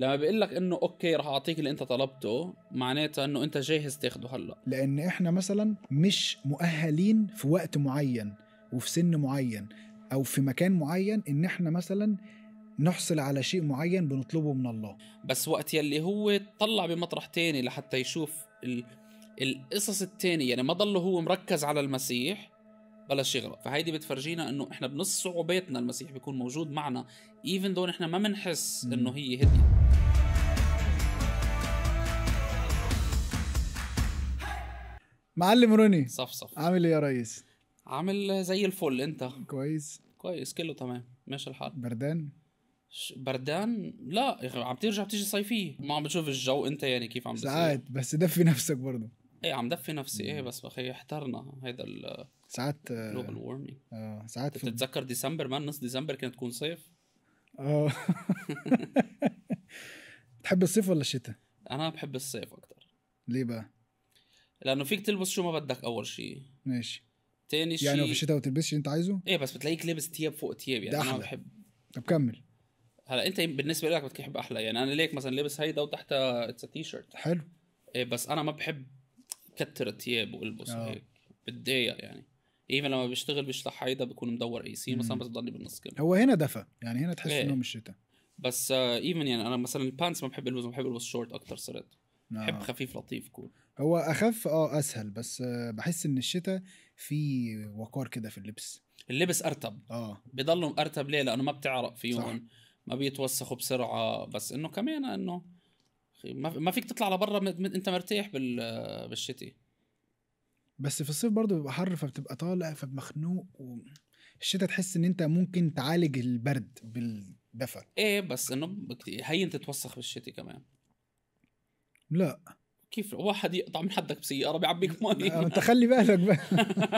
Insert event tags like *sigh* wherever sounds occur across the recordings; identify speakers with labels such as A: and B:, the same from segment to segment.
A: لما بيقول لك إنه أوكي رح أعطيك اللي أنت طلبته معناتها إنه أنت جاهز تاخده هلأ.
B: لأن إحنا مثلا مش مؤهلين في وقت معين وفي سن معين أو في مكان معين إن إحنا مثلا نحصل على شيء معين بنطلبه من الله.
A: بس وقت يلي هو طلع بمطرح تاني لحتى يشوف ال... القصص التانية يعني ما ضل هو مركز على المسيح بلش يغرق فهيدي بتفرجينا إنه إحنا بنص صعوباتنا المسيح بيكون موجود معنا even دون إحنا ما بنحس. إنه هي هدية.
B: معلم روني
A: صفصف
B: عامل إيه يا ريس؟
A: عامل زي الفل إنت؟
B: كويس.
A: كويس كله تمام. ماشي الحال.
B: بردان؟
A: بردان؟ لا عم ترجع بتيجي صيفية. ما عم بتشوف الجو إنت يعني كيف عم بصير
B: ساعات بس دفي نفسك برضه.
A: إيه عم دفي نفسي. إيه بس أخي احترنا هيدا ال global
B: ساعات آه
A: warming
B: آه، ساعات في
A: بتتذكر ديسمبر ما نص ديسمبر كانت تكون صيف؟
B: آه. *laughs* تحب الصيف ولا الشتاء؟
A: أنا بحب الصيف أكثر
B: ليه بقى؟
A: لأنه فيك تلبس شو ما بدك أول شيء
B: ماشي.
A: تاني شيء
B: يعني في الشتاء ما تلبسش اللي أنت عايزه؟
A: إيه بس بتلاقيك لابس تياب فوق تياب يعني
B: ده
A: أنا ما
B: أحلى.
A: بحب.
B: طب كمل.
A: هلا أنت بالنسبة لك بتحب أحلى يعني أنا ليك مثلا لابس هيدا وتحتها it's T-shirt
B: حلو.
A: إيه بس أنا ما بحب كتر التياب وألبس
B: آه.
A: هيك. بتضايق يعني. even لما بشتغل بشلح هيدا بكون مدور AC مثلا. بس بضلني بالنص كم
B: هو هنا دفى يعني هنا تحس. إنه مش شتاء.
A: بس even يعني أنا مثلا ال pants ما بحب البس بحب البس شورت أكتر صرت بحب
B: آه.
A: خفيف لطيف cool
B: هو أخف آه أسهل بس آه، بحس إن الشتاء في وقار كده في اللبس.
A: اللبس أرتب.
B: آه.
A: بضلوا أرتب ليه؟ لأنه ما بتعرق فيهم
B: صح.
A: ما بيتوسخوا بسرعة. بس إنه كمان إنه ما فيك تطلع لبرا أنت مرتاح بال بالشتي
B: بس في الصيف برضه بيبقى حر فبتبقى طالع فمخنوق و... الشتاء تحس إن أنت ممكن تعالج البرد بالدفى
A: إيه بس إنه هين تتوسخ بالشتي كمان.
B: لا.
A: كيف؟ واحد يقطع من حدك بسيارة بيعبيك مي.
B: آه، انت خلي بالك بقى.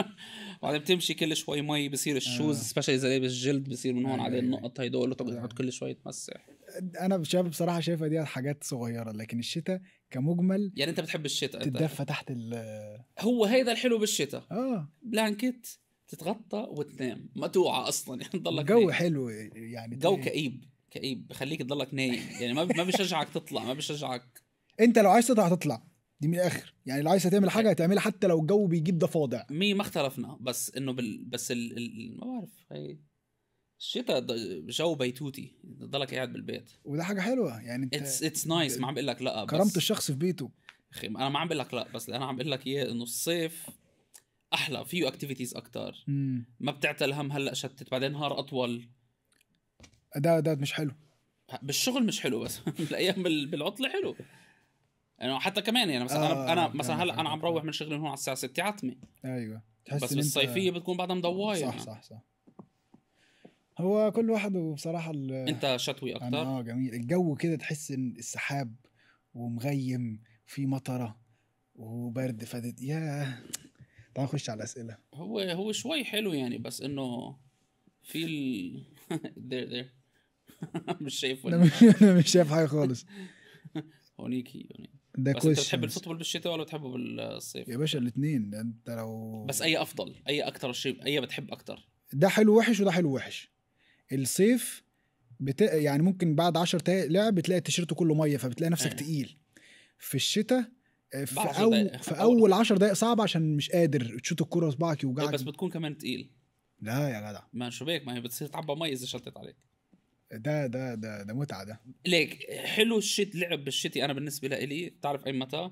B: *laughs*
A: بعدين بتمشي كل شوي مي بصير ال shoes
B: آه.
A: specially اذا لابس جلد بصير من هون
B: أيوة،
A: عليه. النقط هيدول
B: آه.
A: وتقعد كل شوي تمسح.
B: أنا شايف بصراحة شايفها دي حاجات صغيرة لكن الشتاء كمجمل
A: يعني أنت بتحب الشتاء
B: تتدفى تحت ال
A: هو هيدا الحلو بالشتاء.
B: آه.
A: blanket تتغطى وتنام. ما توعى أصلا *laughs* يعني تضلك نايم.
B: حلو يعني
A: جو كئيب كئيب. بخليك تضلك نايم. يعني ما ما بشجعك تطلع ما بشجعك
B: أنت لو عايز تطلع هتطلع دي من الآخر. يعني لو عايز تعمل حاجة هتعملها حتى لو الجو بيجيب ضفادع.
A: مي ما اختلفنا بس إنه بال... بس ال... ال... ما بعرف هي الشتاء جو بيتوتي تضلك قاعد بالبيت.
B: وده حاجة حلوة يعني انت
A: it's it's nice ما عم بقول لك لا بس
B: كرمت الشخص في بيته.
A: أخي أنا ما عم بقول لك لا بس أنا عم بقول لك إياه إنه الصيف أحلى فيه activities أكتر.
B: امم
A: ما بتعتل هم هلأ شتت بعدين نهار أطول.
B: ده ده مش حلو.
A: بالشغل مش حلو بس *laughs* بالأيام بال- بالعطلة حلو. يعني حتى كمان يعني مثلا
B: آه،
A: أنا أنا مثلا هلأ أنا عم بروح. من شغلي من هون على الساعة 6 عتمه
B: أيوه.
A: بس بالصيفيه بتكون بعدها مضواية.
B: صح صح صح. هو كل واحد وبصراحة
A: أنت شتوي أكتر؟
B: آه جميل. الجو كده تحس إن السحاب ومغيم في مطرة وبرد فدت يا تعال نخش على الأسئلة.
A: هو هو شوي حلو يعني بس إنه في ال *laughs* there there. *laughs* مش شايف
B: مش أنا مش شايف حاجة خالص. *laughs*
A: هونيك هي هونيك.
B: ده
A: بس أنت بتحب الفوتبول بالشتاء ولا بتحبه بالصيف؟
B: يا باشا الاثنين أنت لو
A: بس أي أفضل أي أكتر شيء أي بتحب أكتر؟
B: ده حلو وحش وده حلو وحش. الصيف بت... يعني ممكن بعد 10 دقايق لعب بتلاقي التيشيرت كله مية فبتلاقي نفسك. تقيل. في الشتاء آه، في,
A: بعد 10
B: أو... في
A: أول
B: 10 دقايق صعب عشان مش قادر تشوط الكوره صباعك يوجعك.
A: بس بتكون كمان تقيل.
B: لا يا جدع.
A: ما شو بيك ما هي بتصير تعبى مي إذا شتت عليك.
B: ده ده ده ده متعة ده.
A: ليك حلو الشت لعب بالشتي أنا بالنسبة لي. بتعرف أي متى؟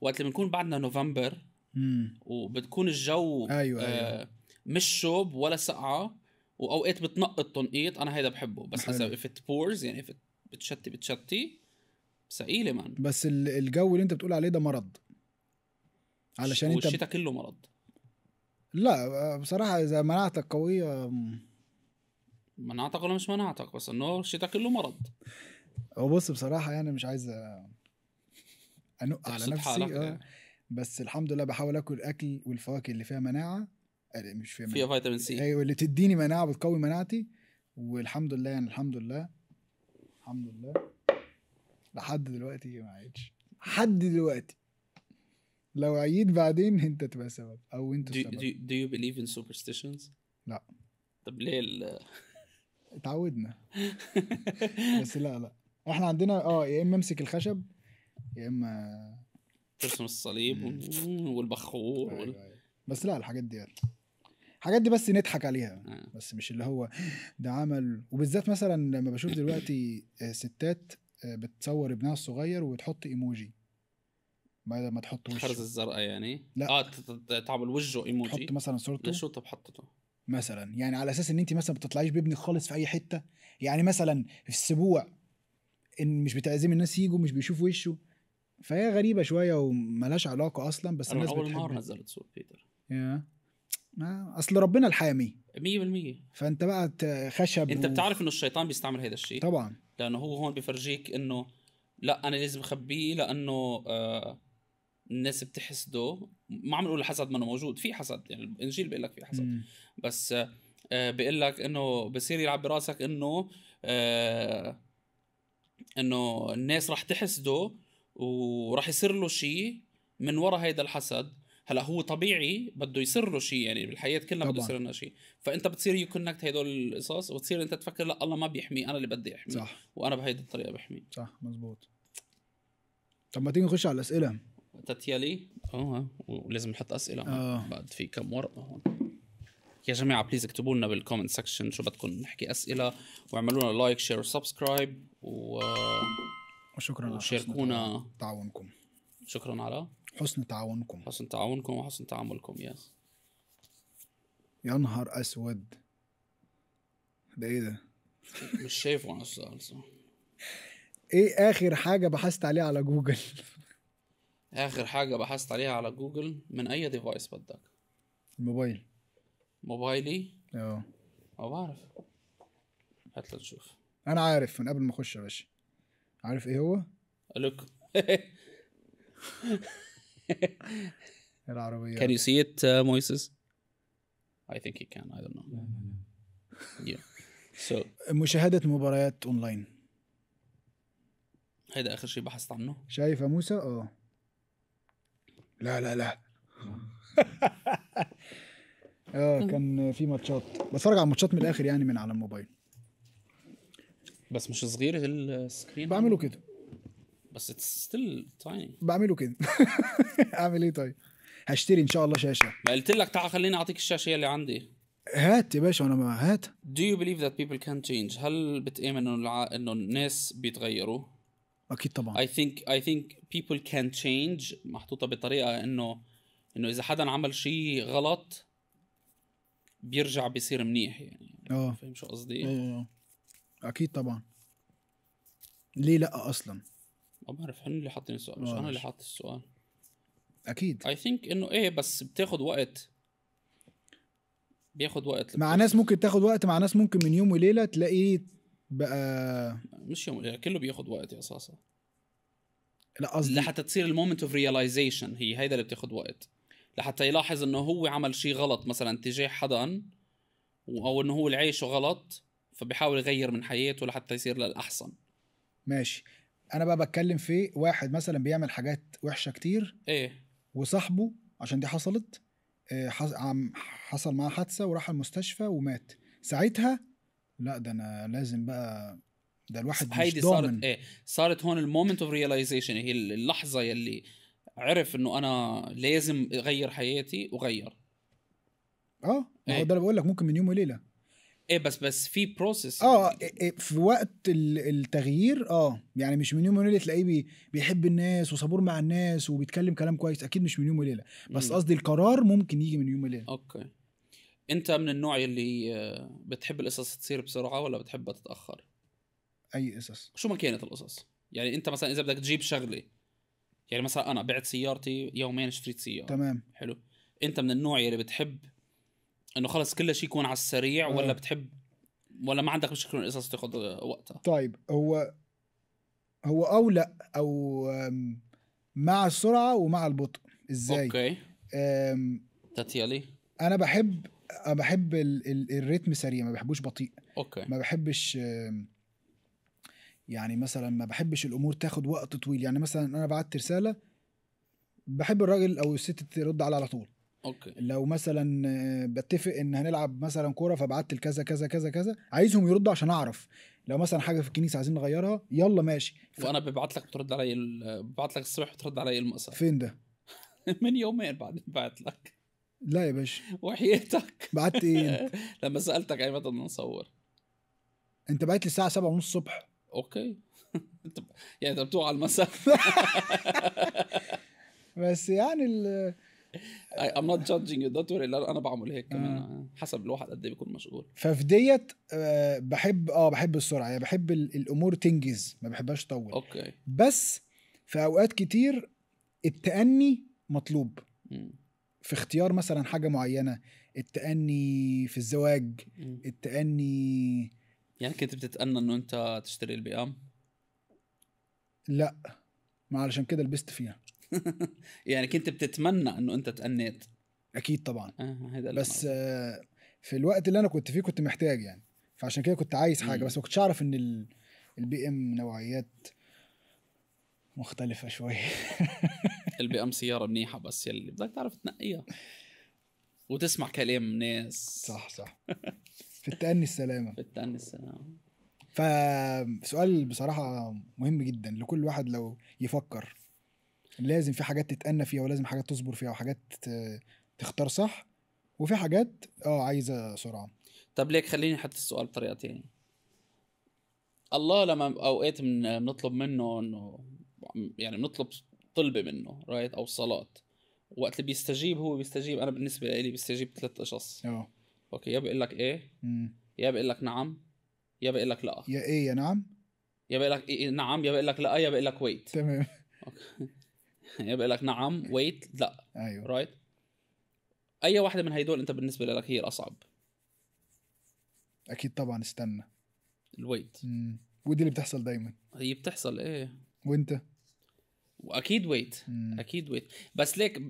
A: وقت اللي بنكون بعدنا نوفمبر
B: امم
A: وبتكون الجو
B: أيوة،
A: آه مش شوب ولا سقعه وأوقات بتنقط تنقيط أنا هيدا بحبه. بس. إذا it pours يعني if it بتشتي بتشتي. ثقيله مان
B: بس ال- الجو اللي أنت بتقول عليه ده مرض. علشان أنت
A: والشتاء كله مرض.
B: لا بصراحة إذا مناعتك قوية.
A: مناعتك ولا مش مناعتك بس إنه الشتاء كله مرض.
B: هو بص بصراحة يعني مش عايز أنق على نفسي آه.
A: يعني.
B: بس الحمد لله بحاول آكل الأكل والفواكه اللي فيها مناعة. آه، مش فيها
A: فيها فيتامين سي.
B: أيوه اللي تديني مناعة بتقوي مناعتي والحمد لله يعني الحمد لله. الحمد لله. لحد دلوقتي ما عيتش. لحد دلوقتي. لو عييت بعدين أنت تبقى سبب أو أنت
A: do,
B: السبب.
A: do, do you believe in superstitions؟
B: لا.
A: طب ليه ال-
B: اتعودنا. *laughs* بس لا لا. إحنا عندنا آه يا إما أمسك الخشب يا إما
A: ترسم الصليب والبخور وال...
B: أيوة، أيوة. بس لا الحاجات دي الحاجات دي بس نضحك عليها.
A: آه.
B: بس مش اللي هو ده عمل وبالذات مثلا لما بشوف دلوقتي آه، ستات آه، بتصور ابنها الصغير وتحط إيموجي. بعد ما تحط
A: الخرز
B: وشه.
A: الزرقاء يعني؟
B: لا.
A: آه تعمل وجهه إيموجي.
B: تحط مثلا صورته.
A: ليش طب حطته؟
B: مثلا. يعني على أساس إن انت مثلا ما بتطلعيش بابنك خالص في أي حتة. يعني مثلا في السبوع إن مش بتعزمي الناس يجوا مش بيشوفوا وشه. فهي غريبة شوية وملهاش علاقة أصلا بس الناس
A: أول
B: بتحب.
A: نزلت صورة بيتر.
B: يا. ما أصل ربنا الحامي.
A: 100%
B: فأنت بقى خشب
A: أنت
B: و-
A: بتعرف إنه الشيطان بيستعمل هذا الشيء؟
B: طبعا.
A: لأنه هو هون بفرجيك إنه لا أنا لازم أخبيه لأنه آه الناس بتحسده. ما عم نقول الحسد منه موجود في حسد يعني الإنجيل بيقول لك في حسد.
B: مم.
A: بس آه بيقول لك إنه بصير يلعب براسك إنه آه إنه الناس رح تحسده وراح يصير له شيء من وراء هيدا الحسد. هلا هو طبيعي بده يصير له شيء يعني بالحياة كلها بده. يصير لنا شيء. فأنت بتصير يكونكت هدول القصص وتصير أنت تفكر لا الله ما بيحمي أنا اللي بدي أحمي
B: صح.
A: وأنا بهيدي الطريقة بحمي.
B: صح مزبوط. طب ما تيجي نخش على الأسئلة؟
A: تتيالي آه ولازم نحط أسئلة
B: آه.
A: بعد في كم ورقة هون. يا جماعة please اكتبوا لنا بال comment section شو بدكم نحكي أسئلة واعملوا لنا like share و subscribe
B: وشكرا وشكرا
A: وشاركونا.
B: تعاونكم.
A: على
B: حسن تعاونكم.
A: حسن تعاونكم وحسن تعاملكم yes
B: يا نهار أسود. ده إيه ده؟
A: مش شايفه أنا السؤال صح.
B: إيه آخر حاجة بحثت عليها على جوجل؟
A: آخر حاجة بحثت عليها على جوجل من أي device بدك؟
B: الموبايل.
A: موبايلي؟
B: آه.
A: ما بعرف. هات لنشوف
B: أنا عارف من قبل ما أخش يا باشا. عارف إيه هو؟
A: Look. *laughs* *laughs*
B: العربيه
A: Can you see it, uh, Moises? I think you can. I don't know. Yeah. So
B: مشاهدة مباريات أونلاين
A: هيدا آخر شيء بحثت عنه.
B: شايف يا موسى آه لا لا لا *laughs* آه كان في matches بتفرج على الماتشات من الآخر يعني من على الموبايل
A: بس مش صغير ال screen.
B: بعمله كده
A: بس it's still tiny.
B: بعمله كده *laughs* أعمل إيه طيب هشتري إن شاء الله شاشة
A: ما قلت لك تعال خليني أعطيك الشاشة اللي عندي.
B: هات يا باشا أنا ما هات
A: Do you believe that people can change? هل بتآمن إنه الع... إنه الناس بيتغيروا؟
B: أكيد طبعا
A: I think I think people can change محطوطة بطريقة إنه إنه إذا حدا عمل شيء غلط بيرجع بيصير منيح يعني.
B: آه
A: فاهم شو قصدي؟
B: آه. أكيد طبعا ليه لأ أصلا
A: ما بعرف هن اللي حاطين السؤال مش
B: آه،
A: أنا اللي. حاطط السؤال؟
B: أكيد.
A: I think إنه إيه بس بتاخد وقت. بياخد وقت.
B: مع. ناس ممكن تاخد وقت مع ناس ممكن من يوم وليلة تلاقيه بقى
A: مش يوم كله بياخد وقت أساسا
B: لا قصدي
A: لحتى تصير ال moment of realization هي هيدا اللي بتاخد وقت. لحتى يلاحظ إنه هو عمل شيء غلط مثلا تجاه حدا أو إنه هو اللي عايشه غلط فبيحاول يغير من حياته لحتى يصير للأحسن.
B: ماشي. أنا بقى بتكلم في واحد مثلا بيعمل حاجات وحشة كتير
A: إيه.
B: وصاحبه عشان دي حصلت آه، حصل معاه حادثة وراح المستشفى ومات. ساعتها لا ده أنا لازم بقى ده الواحد مش
A: هيدي
B: ضامن.
A: صارت إيه صارت هون ال moment of realization هي اللحظة يلي عرف إنه أنا لازم أغير حياتي وغير.
B: آه ما هو
A: إيه.
B: ده اللي بقول لك ممكن من يوم وليلة.
A: إيه بس بس في process
B: آه إيه- إيه، في وقت ال- التغيير آه يعني مش من يوم وليلة تلاقيه بي- بيحب الناس وصبور مع الناس وبيتكلم كلام كويس أكيد مش من يوم وليلة. بس. قصدي القرار ممكن يجي من يوم وليلة.
A: okay. أنت من النوع اللي آه، بتحب القصص تصير بسرعة ولا بتحبها تتأخر؟
B: أي قصص.
A: شو ما كانت القصص؟ يعني أنت مثلا إذا بدك تجيب شغلة يعني مثلا أنا بعت سيارتي يومين اشتريت سيارة.
B: تمام.
A: حلو. أنت من النوع اللي بتحب إنه خلص كل شيء يكون على السريع
B: آه.
A: ولا بتحب ولا ما عندك مشكله القصص تاخذ وقتها؟
B: طيب هو هو أو لأ أو مع السرعة ومع البطء.
A: إزاي؟
B: Okay.
A: تاتيالي
B: أنا بحب بحب ال... ال... ال rhythm سريع ما بحبوش بطيء.
A: Okay.
B: ما بحبش يعني مثلا ما بحبش الأمور تاخد وقت طويل. يعني مثلا أنا بعت رسالة بحب الراجل أو الست ترد عليها على طول.
A: Okay.
B: لو مثلا آه، بتفق إن هنلعب مثلا كورة فبعت لكذا كذا كذا كذا عايزهم يردوا عشان أعرف. لو مثلا حاجة في الكنيسة عايزين نغيرها يلا ماشي. ف...
A: وأنا ببعت لك بترد علي ال- ببعت لك الصبح بترد علي المساء
B: فين ده؟ *laughs*
A: من يومين بعدين بعت لك.
B: لا يا باشا.
A: وحياتك.
B: بعت إيه؟ *laughs*
A: لما سألتك إيمتى بدنا نصور
B: أنت بعت لي الساعة 7 ونص الصبح
A: okay. *laughs* يعني أنت بتوع على المساء.
B: بس يعني ال... *laughs*
A: I'm not judging you. Don't worry. لا أنا بعمل هيك
B: آه.
A: كمان حسب الواحد قد إيه بيكون مشغول.
B: ففي ديت آه، بحب آه بحب السرعة. يعني بحب ال- الأمور تنجز. ما بحبهاش تطول.
A: أوكي.
B: بس في أوقات كتير التأني مطلوب. في اختيار مثلا حاجة معينة. التأني في الزواج. التأني
A: يعني كنت بتتأنى إنه أنت تشتري البي إم؟
B: لا. ما علشان كده لبست فيها. *laughs*
A: يعني كنت بتتمنى إنه أنت تأنيت.
B: أكيد طبعا.
A: آه
B: بس آه، في الوقت اللي أنا كنت فيه كنت محتاج يعني. فعشان كده كنت عايز حاجة
A: مم.
B: بس ما كنتش أعرف إن ال- البي إم نوعيات مختلفة شوية *laughs*
A: البي إم سيارة منيحة بس يلي بدك تعرف تنقيها. وتسمع كلام ناس.
B: صح صح. *laughs* في التأني السلامة.
A: في التأني السلام
B: فسؤال بصراحة مهم جدا لكل واحد لو يفكر. لازم في حاجات تتأنى فيها ولازم حاجات تصبر فيها وحاجات تختار صح. وفي حاجات آه عايزة سرعة.
A: طب ليك خليني أحط السؤال بطريقه تانية الله لما أوقات من بنطلب منه إنه يعني بنطلب طلبه منه right أو صلاه وقت اللي بيستجيب هو بيستجيب أنا بالنسبة لي بيستجيب ثلاث قصص
B: آه.
A: Okay يا بيقول لك إيه؟
B: مم.
A: يا بيقول لك نعم يا بيقول لك لا.
B: يا إيه يا نعم؟
A: يا بيقول لك إيه نعم يا بيقول لك لا يا بيقول لك wait
B: تمام. *laughs*
A: يا بيقول لك نعم wait لا.
B: أيوه.
A: right أي واحدة من هيدول أنت بالنسبة لك هي الأصعب.
B: أكيد طبعا استنى.
A: ال
B: wait. ودي اللي بتحصل دايما.
A: هي بتحصل إيه.
B: وأنت؟
A: وأكيد wait
B: مم.
A: أكيد wait بس ليك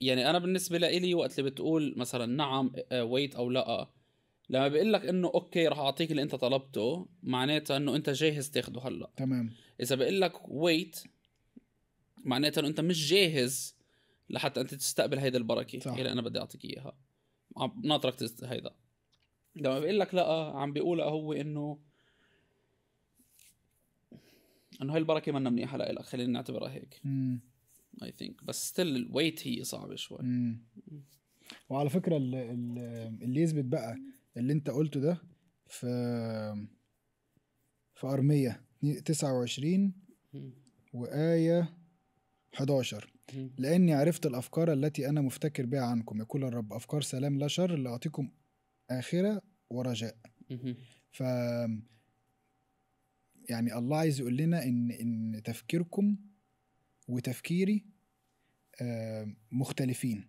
A: يعني أنا بالنسبة لي وقت اللي بتقول مثلا نعم wait أو لا. لما بيقول لك إنه okay رح أعطيك اللي أنت طلبته معناتها إنه أنت جاهز تاخده هلأ.
B: تمام.
A: إذا بقول لك wait معناتها إنه أنت مش جاهز لحتى أنت تستقبل هيدا البركة
B: صح.
A: اللي أنا بدي أعطيك إياها عم ناطرك. هيدا لما بقول لك لا عم بيقولها هو إنه إنه هاي البركة منا منيحة لك خلينا نعتبرها هيك. I think بس still ال wait هي صعبة شوي
B: مم. وعلى فكرة ال- ال- اللي يثبت بقى اللي أنت قلته ده في في أرمية 29
A: مم.
B: وآية 11
A: مم.
B: لأني عرفت الأفكار التي أنا مفتكر بها عنكم يقول الرب أفكار سلام لا شر لاعطيكم آخرة ورجاء. ف يعني الله عايز يقول لنا إن إن تفكيركم وتفكيري آه، مختلفين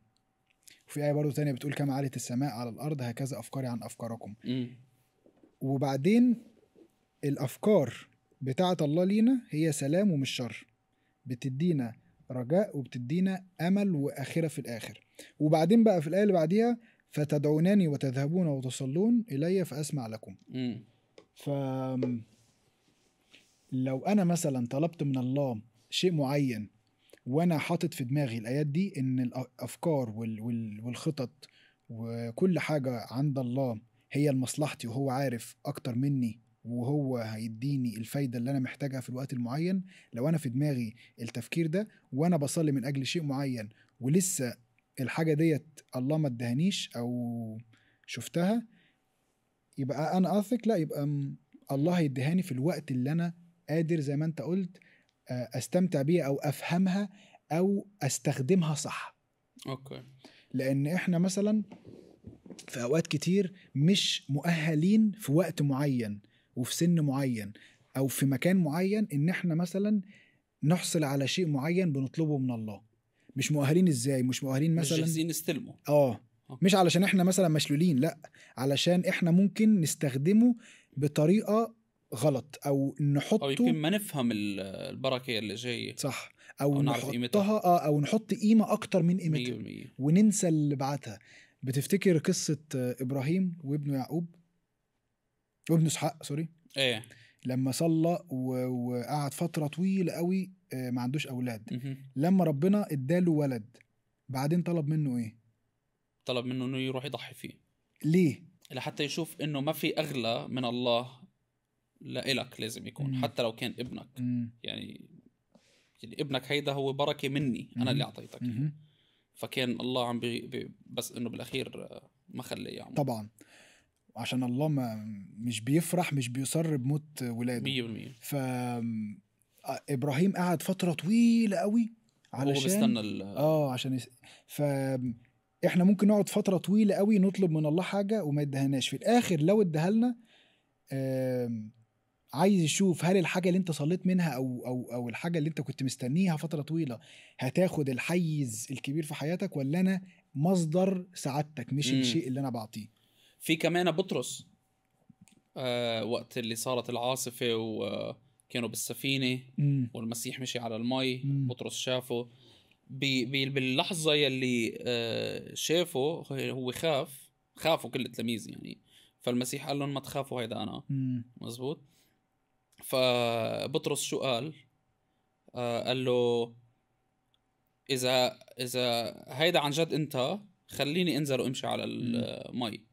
B: وفي آية برضو تانية بتقول كما عالت السماء على الأرض هكذا أفكاري عن أفكاركم. وبعدين الأفكار بتاعة الله لينا هي سلام ومش شر بتدينا رجاء وبتدينا أمل وآخرة في الآخر وبعدين بقى في الآية اللي بعديها فتدعونني وتذهبون وتصلون إلي فأسمع لكم. ف لو أنا مثلا طلبت من الله شيء معين وأنا حاطط في دماغي الآيات دي إن الأفكار وال وال والخطط وكل حاجة عند الله هي لمصلحتي وهو عارف أكتر مني وهو هيديني الفايدة اللي أنا محتاجها في الوقت المعين. لو أنا في دماغي التفكير ده وأنا بصلي من أجل شيء معين ولسه الحاجة ديت الله ما ادهانيش أو شفتها يبقى أنا أثق لا يبقى الله هيديهاني في الوقت اللي أنا قادر زي ما أنت قلت آه، أستمتع بيها أو أفهمها أو أستخدمها صح.
A: أوكي.
B: لأن إحنا مثلا في أوقات كتير مش مؤهلين في وقت معين. وفي سن معين أو في مكان معين إن إحنا مثلا نحصل على شيء معين بنطلبه من الله. مش مؤهلين إزاي؟ مش مؤهلين
A: مش
B: مثلا
A: جاهزين يستلموا
B: آه. مش علشان إحنا مثلا مشلولين لأ. علشان إحنا ممكن نستخدمه بطريقة غلط أو
A: أو
B: نحطه
A: يمكن ما نفهم ال- البركة اللي جاية.
B: صح. أو,
A: أو نعرف قيمتها.
B: نحطها آه أو نحط قيمة أكتر من قيمتها.
A: 100%
B: وننسى اللي بعتها. بتفتكر قصة آه، إبراهيم وابنه يعقوب؟ وابنه إسحاق سوري
A: إيه
B: لما صلى وقعد فترة طويلة قوي آه، ما عندوش
A: أولاد.
B: لما ربنا اداله ولد بعدين طلب منه إيه
A: طلب منه إنه يروح يضحي فيه
B: ليه
A: لحتى يشوف إنه ما في أغلى من الله لإلك لازم يكون
B: مم.
A: حتى لو كان ابنك
B: مم.
A: يعني يعني ابنك هيدا هو بركة مني أنا
B: مم.
A: اللي أعطيتك.
B: مهم.
A: فكان الله عم بي بي بس إنه بالأخير آه، ما خليه يعمل
B: طبعا عشان الله ما مش بيفرح مش بيصر بموت ولاده.
A: 100%
B: ف إبراهيم قعد فترة طويلة قوي
A: هو
B: علشان
A: بيستنى ال-
B: آه عشان يس... ف إحنا ممكن نقعد فترة طويلة قوي نطلب من الله حاجة وما يدهناش. في الآخر لو اداها لنا عايز يشوف هل الحاجة اللي انت صليت منها أو أو أو الحاجة اللي انت كنت مستنيها فترة طويلة هتاخد الحيز الكبير في حياتك ولا أنا مصدر سعادتك مش. الشيء اللي أنا بعطيه؟
A: في كمان بطرس آه وقت اللي صارت العاصفة وكانوا بالسفينة
B: مم.
A: والمسيح مشي على المي
B: مم.
A: بطرس شافه بي بي باللحظة يلي آه شافه هو- خاف خافوا كل التلاميذ يعني فالمسيح قال لهم ما تخافوا هيدا
B: أنا.
A: مزبوط فبطرس شو قال آه قال له اذا إذا هيدا عن جد أنت خليني انزل وامشي على المي.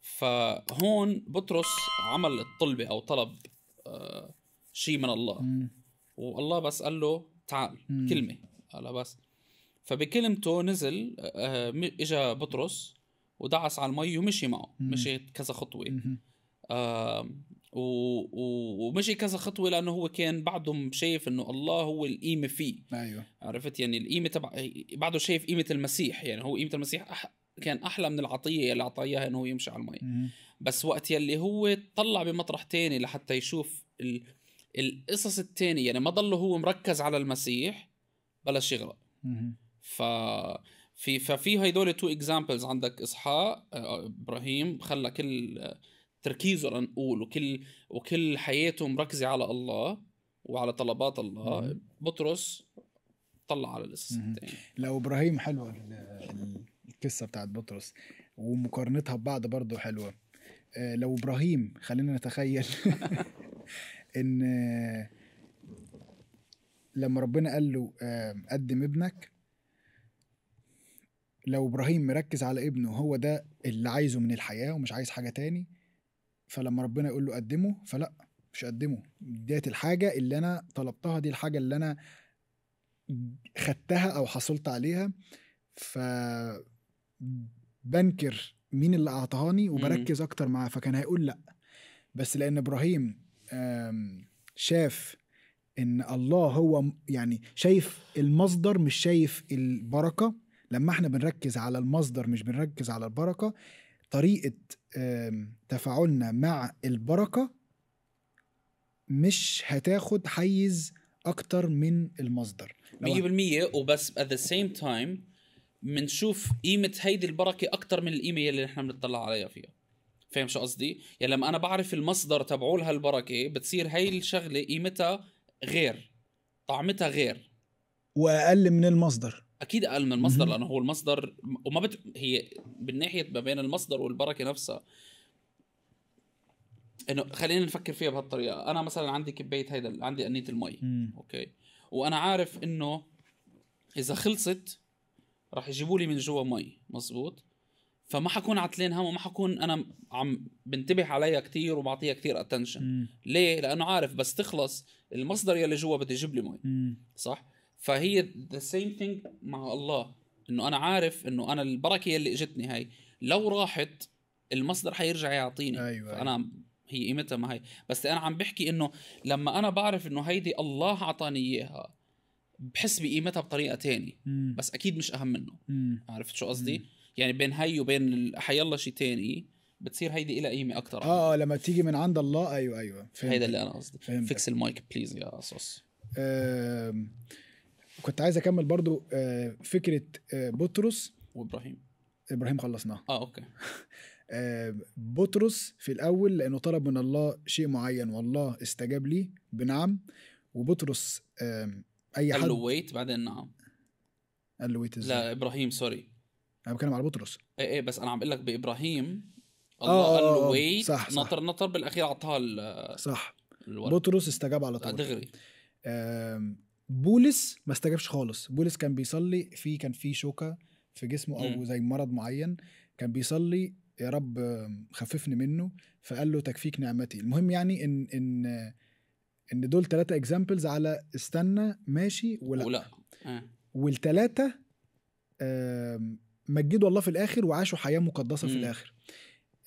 A: فهون بطرس عمل الطلبة أو طلب آه شيء من الله
B: مم.
A: والله بس قال له تعال
B: مم.
A: كلمة قال بس فبكلمته نزل آه إجا بطرس ودعس على المي ومشي معه
B: مم.
A: مشي كذا. آه و... و... ومشي كذا خطوة لأنه هو كان بعده شايف إنه الله هو القيمة فيه.
B: أيوه.
A: عرفت؟ يعني القيمة تبع بعده شايف قيمة المسيح. يعني هو قيمة المسيح أح... كان أحلى من العطية اللي أعطاه إياها إنه هو يمشي على المي
B: مم.
A: بس وقت يلي هو طلع بمطرح تاني لحتى يشوف ال... القصص التانية. يعني ما ضله هو مركز على المسيح بلش يغرق.
B: مم.
A: ف في ففي هيدول two examples عندك إسحاق آه، إبراهيم خلى كل تركيزه لنقول وكل وكل حياته مركزة على الله وعلى طلبات الله
B: مهم.
A: بطرس طلع على. التانية
B: لو إبراهيم حلوة ال- ال- القصة بتاعت بطرس ومقارنتها ببعض برضه حلوة آه، لو إبراهيم خلينا نتخيل *laughs* إن لما ربنا قال له آه، قدم ابنك لو إبراهيم مركز على ابنه هو ده اللي عايزه من الحياة ومش عايز حاجة تاني فلما ربنا يقول له قدمه فلا مش قدمه. ديت الحاجة اللي أنا طلبتها دي الحاجة اللي أنا خدتها أو حصلت عليها. ف بنكر مين اللي اعطاهاني وبركز أكتر معاه فكان هيقول لا. بس لأن إبراهيم شاف إن الله هو يعني شايف المصدر مش شايف البركة. لما إحنا بنركز على المصدر مش بنركز على البركة طريقة تفاعلنا مع البركة مش هتاخد حيز أكتر من المصدر. لو-
A: 100% وبس at the same time بنشوف قيمة هيدي البركة أكتر من القيمة اللي نحن بنطلع عليها فيها. فاهم شو قصدي؟ يعني لما أنا بعرف المصدر تبعول هالبركة بتصير هاي الشغلة قيمتها غير طعمتها غير.
B: وأقل من المصدر.
A: أكيد أقل من المصدر. لأنه هو المصدر وما بت... هي بالناحية ما بين المصدر والبركة نفسها. إنه خلينا نفكر فيها بهالطريقة. أنا مثلا عندي كباية هيدا عندي قنية المي.
B: مم.
A: okay. وأنا عارف إنه إذا خلصت راح يجيبوا لي من جوا مي. مزبوط فما حكون عتلان هم وما حكون أنا عم بنتبه عليها كتير وبعطيها كتير
B: attention.
A: ليه؟ لأنه عارف بس تخلص المصدر يلي جوا بده يجيب لي مي.
B: مم.
A: صح؟ فهي the same thing مع الله. إنه أنا عارف إنه أنا البركة يلي إجتني هاي. لو راحت المصدر حيرجع يعطيني.
B: أيوة،
A: فأنا هي قيمتها ما هي. بس أنا عم بحكي إنه لما أنا بعرف إنه هيدي الله اعطاني إياها بحس بقيمتها بطريقة تاني
B: مم.
A: بس أكيد مش أهم منه.
B: مم.
A: عرفت شو قصدي. يعني بين هي وبين ال- حيالله شيء تاني بتصير هيدي لها قيمة أكثر
B: آه آه لما تيجي من عند الله أيوه أيوه. فهمت.
A: هيدا اللي أنا قصدي.
B: fix
A: ال mic please يا قصص
B: آم، كنت عايز أكمل برضو آه، فكرة آه، بطرس.
A: وإبراهيم.
B: إبراهيم خلصناها
A: آه okay.
B: آه، بطرس في الأول لأنه طلب من الله شيء معين. والله استجاب ليه بنعم. وبطرس أي
A: قال
B: حد
A: له wait بعدين نعم.
B: قال له wait إزاي؟
A: لا إبراهيم sorry
B: أنا بتكلم على بطرس.
A: إيه إيه بس أنا عم بقول لك بإبراهيم.
B: آه،
A: الله قال له wait
B: صح، صح.
A: نطر نطر بالأخير اعطاها ال-
B: صح.
A: الورق.
B: بطرس استجاب على طول.
A: دغري.
B: بولس ما استجابش خالص بولس كان بيصلي في كان في شوكة في جسمه
A: أو.
B: زي مرض معين كان بيصلي يا رب خففني منه فقال له تكفيك نعمتي المهم يعني إن إن إن دول ثلاثة examples على استنى ماشي ولا
A: ولا آه.
B: والثلاثة مجدوا الله في الآخر وعاشوا حياة مقدسة في. الآخر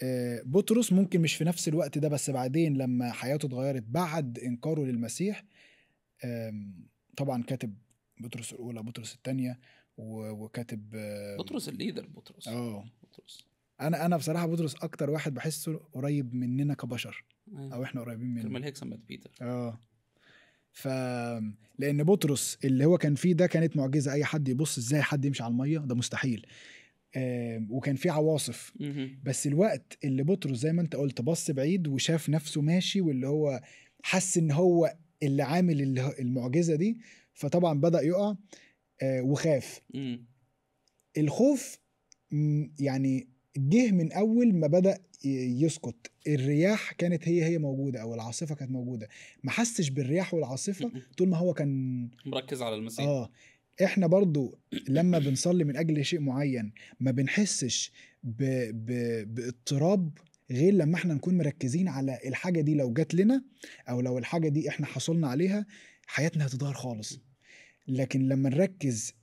B: آه، بطرس ممكن مش في نفس الوقت ده بس بعدين لما حياته اتغيرت بعد إنكاره للمسيح طبعا كاتب بطرس الأولى بطرس الثانية وكاتب آه،
A: بطرس ال leader بطرس.
B: آه.
A: بطرس.
B: أنا أنا بصراحة بطرس أكتر واحد بحسه قريب مننا كبشر
A: آه.
B: أو إحنا قريبين منه.
A: كرمال هيك سميت بيتر.
B: آه. ف لأن بطرس اللي هو كان فيه ده كانت معجزة أي حد يبص إزاي حد يمشي على المية؟ ده مستحيل. وكان في عواصف. بس الوقت اللي بطرس زي ما أنت قلت بص بعيد وشاف نفسه ماشي واللي هو حس إن هو اللي عامل المعجزة دي فطبعا بدأ يقع آه، وخاف. الخوف يعني جه من أول ما بدأ ي- يسكت الرياح كانت هي هي موجودة أو العاصفة كانت موجودة. ما حسش بالرياح
A: والعاصفة.
B: طول ما هو كان
A: مركز على المسيح.
B: آه. إحنا برضو لما بنصلي من أجل شيء معين ما بنحسش ب... ب... بإضطراب غير لما إحنا نكون مركزين على الحاجة دي لو جات لنا أو لو الحاجة دي إحنا حصلنا عليها حياتنا هتتغير خالص. لكن لما نركز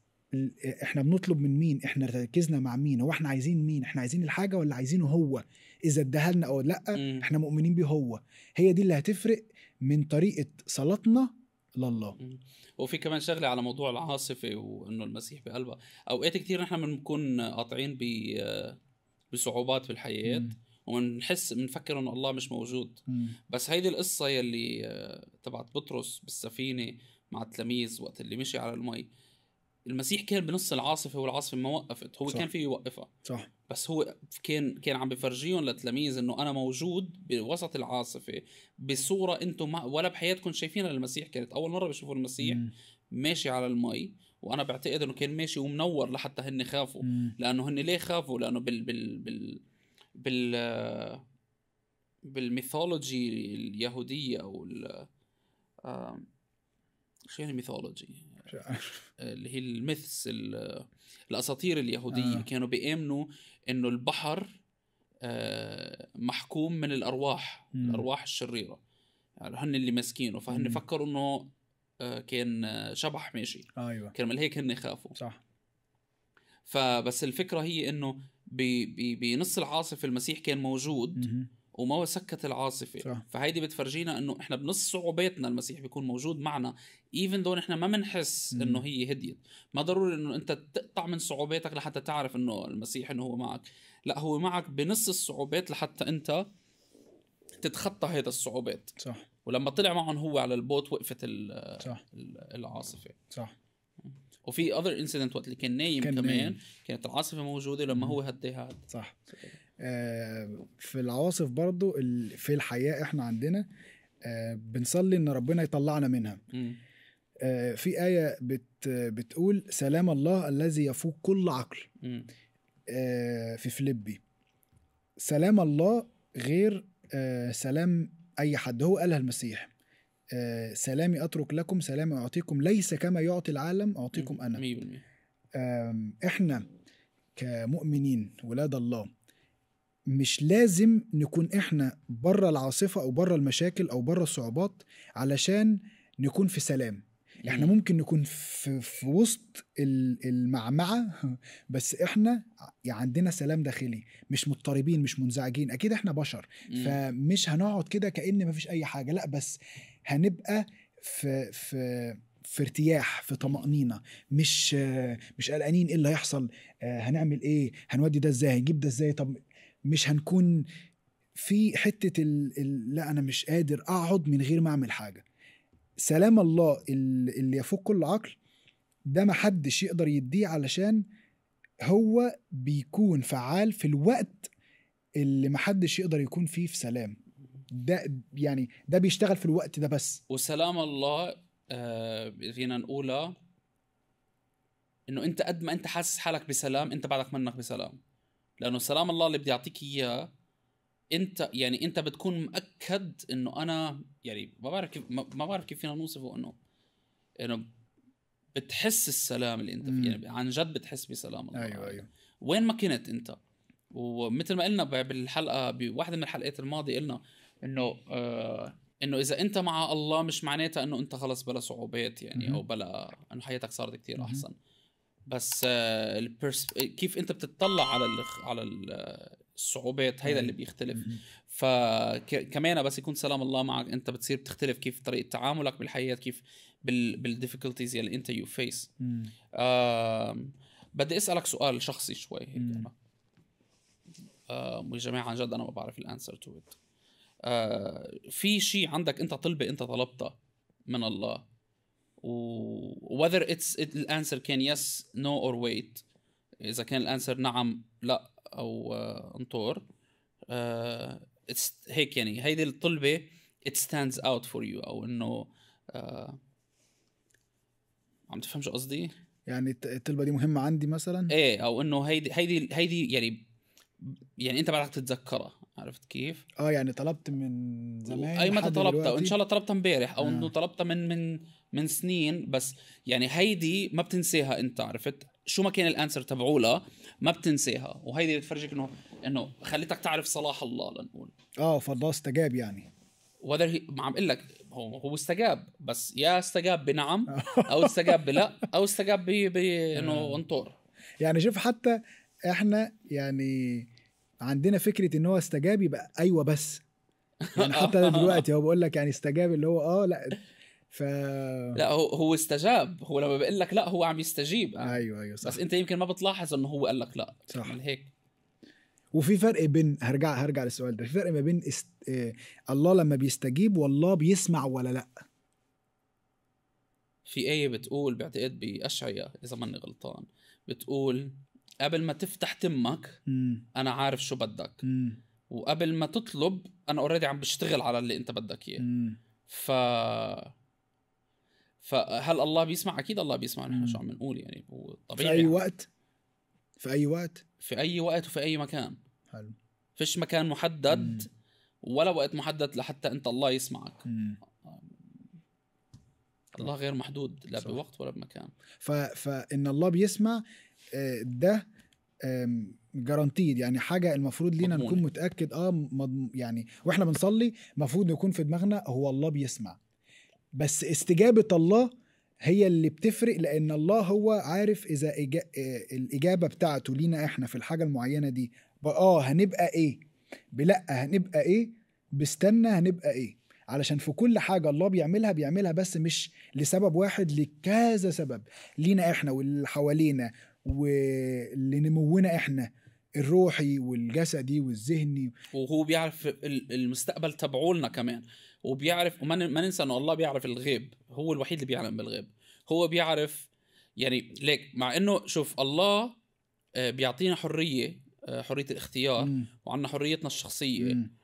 B: إحنا بنطلب من مين؟ إحنا ركزنا مع مين؟ هو إحنا عايزين مين؟ إحنا عايزين الحاجة ولا عايزينه هو؟ إذا اداها لنا أو
A: لأ.
B: إحنا مؤمنين بيه هو. هي دي اللي هتفرق من طريقة صلاتنا لله.
A: وفي كمان شغلة على موضوع العاصفة وإنه المسيح بقلبها. أوقات كتير نحن بنكون قاطعين بصعوبات بالحياة
B: مم.
A: وبنحس بنفكر إنه الله مش موجود. بس هيدي القصة يلي آه، تبعت بطرس بالسفينة مع التلاميذ وقت اللي مشي على المي المسيح كان بنص العاصفة والعاصفة ما وقفت هو
B: صح.
A: كان فيه يوقفها
B: صح
A: بس هو كان كان عم بفرجيهم للتلاميذ إنه أنا موجود بوسط العاصفة بصورة إنتم ما ولا بحياتكم شايفينها للمسيح كانت أول مرة بيشوفوا المسيح
B: مم.
A: ماشي على المي وأنا بعتقد إنه كان ماشي ومنور لحتى هن خافوا
B: مم.
A: لأنه هن ليه خافوا لأنه بال بال بال بال بال mythology اليهودية أو ال شو يعني
B: mythology.
A: اللي هي ال myths ال- الأساطير اليهودية
B: آه.
A: كانوا بيآمنوا إنه البحر آه، محكوم من الأرواح
B: مم.
A: الأرواح الشريرة يعني هن اللي ماسكينه فهن
B: مم.
A: فكروا إنه آه، كان آه، شبح ماشي
B: أيوه
A: كرمال هيك هن خافوا
B: صح
A: فبس الفكرة هي إنه بنص العاصفة المسيح كان موجود. وما سكت العاصفة.
B: صح.
A: فهيدي بتفرجينا إنه إحنا بنص صعوباتنا المسيح بيكون موجود معنا even though إحنا ما بنحس. إنه هي هديت. ما ضروري إنه أنت تقطع من صعوباتك لحتى تعرف إنه المسيح إنه هو معك. لا هو معك بنص الصعوبات لحتى أنت تتخطى هذا الصعوبات
B: صح.
A: ولما طلع معهم هو على ال boat وقفت ال-
B: صح.
A: ال- العاصفة.
B: صح.
A: وفي other incident وقت اللي كان نايم
B: كان
A: كمان
B: نايم.
A: كانت العاصفة موجودة لما هو هدي هاد
B: صح. آه، في العواصف برضو في الحياة إحنا عندنا آه، بنصلي إن ربنا يطلعنا منها.
A: مم.
B: آه، في آية بت بتقول سلام الله الذي يفوق كل عقل. آه، في فيليبي. سلام الله غير آه، سلام أي حد. هو قالها المسيح. آه، سلامي أترك لكم سلامي أعطيكم ليس كما يعطي العالم
A: 100%
B: آم، إحنا كمؤمنين ولاد الله مش لازم نكون إحنا بره العاصفة أو بره المشاكل أو بره الصعوبات علشان نكون في سلام. إحنا
A: مم.
B: ممكن نكون في, في وسط ال- المعمعة بس إحنا ع- عندنا سلام داخلي مش مضطربين مش منزعجين أكيد إحنا بشر. فمش هنقعد كده كأن مفيش أي حاجة لا بس هنبقى في في في ارتياح في طمأنينة مش مش قلقانين إيه اللي هيحصل آه، هنعمل إيه هنودي ده إزاي هنجيب ده إزاي طب مش هنكون في حتة ال... ال... لا أنا مش قادر أقعد من غير ما أعمل حاجة سلام الله ال- اللي يفوق كل عقل ده محدش يقدر يديه علشان هو بيكون فعال في الوقت اللي محدش يقدر يكون فيه في سلام. ده يعني ده بيشتغل في الوقت ده بس.
A: وسلام الله آه فينا نقولها إنه أنت قد ما أنت حاسس حالك بسلام أنت بعدك منك بسلام. لأنه سلام الله اللي بدي يعطيك إياه انت يعني انت بتكون مأكد انه أنا يعني ما بعرف كيف ما بعرف كيف فينا نوصفه انه انه بتحس السلام اللي انت
B: مم.
A: فيه يعني عن جد بتحس بسلام الله
B: أيوه أيوه
A: وين ما كنت انت ومثل ما قلنا بالحلقة بواحده من الحلقات الماضية قلنا إنه آه إنه إذا أنت مع الله مش معناتها إنه أنت خلص بلا صعوبات يعني
B: مهم.
A: أو بلا إنه حياتك صارت كتير
B: مهم.
A: أحسن بس آه ال pers... كيف أنت بتطلع على ال... على ال- الصعوبات هيدا. اللي بيختلف. فكمان بس يكون سلام الله معك أنت بتصير بتختلف كيف طريقة تعاملك بالحياة كيف بال بال difficulties يلي أنت
B: you
A: face بدي أسألك سؤال شخصي شوي هيك. أنا يا جماعة عن جد أنا ما بعرف ال answer to it في شيء عندك أنت طلبة أنت طلبتها من الله؟ و whether it's it, ال answer كان yes no or wait. إذا كان ال answer نعم لا. أو آه، انطر آه، هيك يعني هيدي الطلبة it stands out for you أو إنه آه، عم تفهم شو قصدي؟
B: يعني الطلبة دي مهمة عندي مثلا
A: إيه أو إنه هيدي هيدي هيدي يعني يعني أنت بدك تتذكرها عرفت كيف؟
B: آه يعني طلبت من زمان
A: أي متى طلبتها. وإن شاء الله طلبتها امبارح أو
B: آه.
A: إنه طلبتها من من من سنين بس يعني هيدي ما بتنساها أنت عرفت شو ما كان الأنسر تبعولها ما بتنساها وهيدي بتفرجيك انه إنه خليتك تعرف صلاح الله لنقول.
B: آه فالله استجاب يعني.
A: وذر هي ما عم أقول لك هو هو استجاب بس يا استجاب بنعم *laughs* أو استجاب بلا أو استجاب ب ب- إنه
B: آه.
A: انطر
B: يعني شوف حتى إحنا يعني عندنا فكرة إن هو استجاب يبقى أيوه بس. يعني *laughs* حتى *laughs* دلوقتي هو بقول لك يعني استجاب اللي هو آه لا ف
A: لا هو هو استجاب. هو لما بقول لك لا هو عم يستجيب.
B: أيوه أيوه صح.
A: بس أنت يمكن ما بتلاحظ إنه هو قال لك لا.
B: صح.
A: هيك.
B: وفي فرق بين هرجع هرجع للسؤال ده. في فرق ما بين است... آه الله لما بيستجيب والله بيسمع ولا لا.
A: في آية بتقول بعتقد بأشعيا إذا ماني غلطان. بتقول قبل ما تفتح تمك
B: امم
A: أنا عارف شو بدك.
B: امم
A: وقبل ما تطلب أنا اوريدي عم بشتغل على اللي أنت بدك إياه. ف فهل الله بيسمع؟ أكيد الله بيسمع نحن. شو عم نقول يعني هو
B: في
A: طبيعي
B: أي وقت في أي وقت
A: في أي وقت وفي أي مكان
B: حلو
A: فيش مكان محدد
B: مم.
A: ولا وقت محدد لحتى أنت الله يسمعك
B: مم.
A: الله غير محدود لا
B: صح.
A: بوقت ولا بمكان
B: ف... فإن الله بيسمع آه، ده جارانتيد يعني حاجة المفروض لينا
A: مضمونة.
B: نكون متأكد آه مضم... يعني وإحنا بنصلي المفروض نكون في دماغنا هو الله بيسمع بس استجابة الله هي اللي بتفرق لأن الله هو عارف إذا إجا... آه، الإجابة بتاعته لينا إحنا في الحاجة المعينة دي. آه هنبقى إيه؟ بلا هنبقى إيه؟ بستنى هنبقى إيه؟ علشان في كل حاجة الله بيعملها بيعملها بس مش لسبب واحد لكذا سبب. لينا إحنا واللي حوالينا ولنمونا إحنا الروحي والجسدي والذهني.
A: وهو بيعرف ال- المستقبل تبعولنا كمان. وبيعرف وما ما ننسى إنه الله بيعرف الغيب. هو الوحيد اللي بيعلم بالغيب. هو بيعرف يعني ليك مع إنه شوف الله آه، بيعطينا حرية آه، حرية الاختيار
B: مم.
A: وعنا حريتنا الشخصية.
B: مم.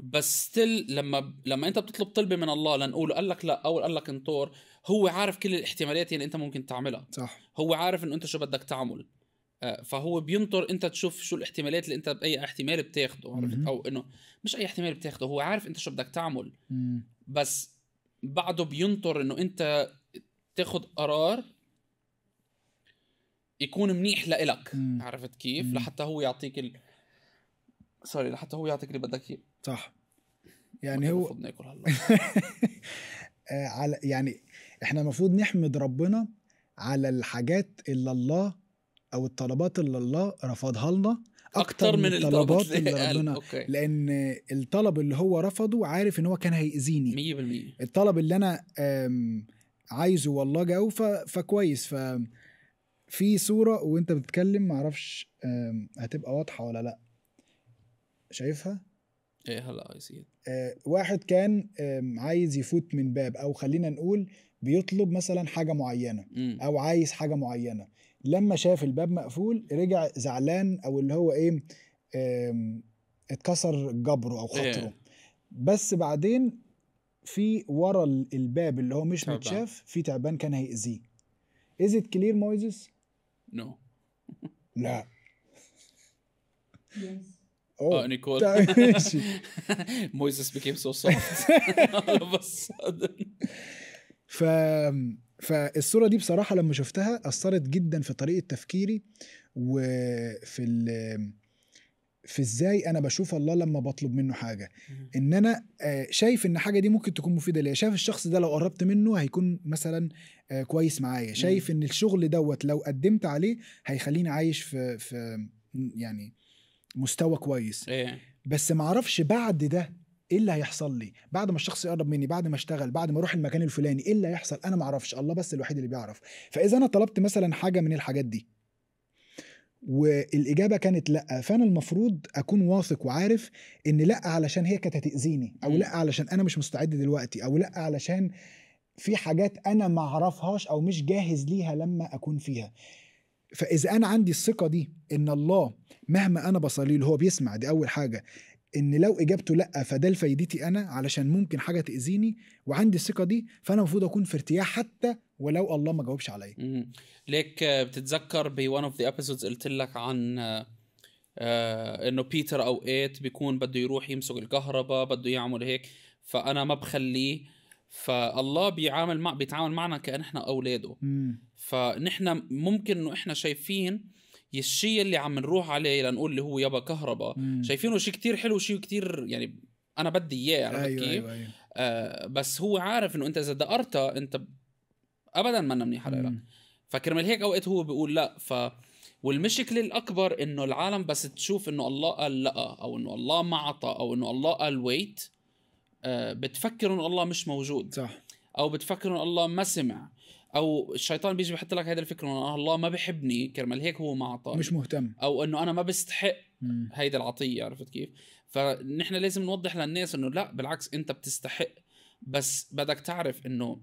A: بس ستيل لما لما أنت بتطلب طلبه من الله لنقول قال لك لا أو قال لك انطر هو عارف كل الاحتمالات اللي أنت ممكن تعملها.
B: صح.
A: هو عارف إنه أنت شو بدك تعمل. فهو بينطر انت تشوف شو الاحتمالات اللي انت بأي احتمال بتاخده عرفت. أو إنه مش أي احتمال بتاخده هو عارف انت شو بدك تعمل
B: مم.
A: بس بعده بينطر إنه انت تاخد قرار يكون منيح لإلك. عرفت كيف
B: مم.
A: لحتى هو يعطيك ال... sorry لحتى هو يعطيك اللي بدك إياه
B: صح يعني هو
A: ناكل هلا *laughs*
B: آه على يعني إحنا المفروض نحمد ربنا على الحاجات اللي الله أو الطلبات اللي الله رفضها لنا
A: أكثر من
B: الطلبات
A: الطلبات
B: اللي
A: قال.
B: ربنا
A: okay.
B: لأن الطلب اللي هو رفضه عارف إن هو كان هيأذيني.
A: 100%
B: الطلب اللي أنا عايزه والله جاوب ف... فكويس. ف في صورة وأنت بتتكلم معرفش هتبقى واضحة ولا لأ. شايفها؟
A: إيه هلا اي سي
B: آه، واحد كان عايز يفوت من باب أو خلينا نقول بيطلب مثلا حاجة معينة أو عايز حاجة معينة. لما شاف الباب مقفول رجع زعلان أو اللي هو إيه اتكسر جبره أو خاطره. بس بعدين في ورا ال- الباب اللي هو مش. متشاف في تعبان كان هيأذيه. Is it clear مويزس؟
A: no *laughs*
B: لا.
A: آه
B: oh
A: نيكول.
B: طيب، ماشي. *laughs*
A: مويسس became so soft. *laughs* بس
B: ف فالصورة دي بصراحة لما شفتها أثرت جدا في طريقة تفكيري وفي ال- في إزاي أنا بشوف الله لما بطلب منه حاجة. إن أنا آه، شايف إن حاجة دي ممكن تكون مفيدة ليا. شايف الشخص ده لو قربت منه هيكون مثلا آه، كويس معايا. شايف إن الشغل دوت لو قدمت عليه هيخليني عايش في في يعني مستوى كويس.
A: إيه.
B: بس ما أعرفش بعد ده إيه اللي هيحصل لي؟ بعد ما الشخص يقرب مني بعد ما اشتغل بعد ما أروح المكان الفلاني إيه اللي هيحصل؟ أنا ما أعرفش الله بس الوحيد اللي بيعرف. فإذا أنا طلبت مثلا حاجة من الحاجات دي والإجابة كانت لأ فأنا المفروض أكون واثق وعارف إن لأ علشان هي كانت هتأذيني
A: أو.
B: لأ علشان أنا مش مستعد دلوقتي أو لأ علشان في حاجات أنا ما أعرفهاش أو مش جاهز ليها لما أكون فيها. فإذا أنا عندي الثقة دي إن الله مهما أنا بصلي له هو بيسمع دي أول حاجة. إن لو إجابته لأ فده لفايدتي أنا علشان ممكن حاجة تأذيني وعندي الثقة دي فأنا المفروض أكون في ارتياح حتى ولو الله ما جاوبش عليا.
A: ليك بتتذكر ب one of the episodes قلت لك عن آه، آه انه بيتر اوقات بيكون بده يروح يمسك الكهرباء بده يعمل هيك فأنا ما بخليه فالله بيعامل مع بيتعامل معنا كأن إحنا أولاده
B: مم.
A: فنحن ممكن إنه إحنا شايفين الشيء اللي عم نروح عليه لنقول اللي هو يابا كهرباء. شايفينه شيء كتير حلو شيء كتير يعني أنا بدي إياه عرفت
B: أيوه
A: كيف؟
B: أيوه أيوه
A: آه بس هو عارف إنه أنت إذا دقرتها أنت ابدا ما منيحه
B: مم.
A: فكرمال هيك أوقات هو بيقول لا ف والمشكلة الأكبر إنه العالم بس تشوف إنه الله قال لا أو إنه الله ما عطى أو إنه الله قال ويت آه بتفكر إنه الله مش موجود
B: صح
A: أو بتفكر إنه الله ما سمع أو الشيطان بيجي بيحط لك هذا الفكرة إنه الله ما بحبني كرمال هيك هو ما عطاني.
B: مش مهتم.
A: أو إنه أنا ما بستحق. هيدي العطية عرفت كيف؟ فنحن لازم نوضح للناس إنه لا بالعكس أنت بتستحق. بس بدك تعرف إنه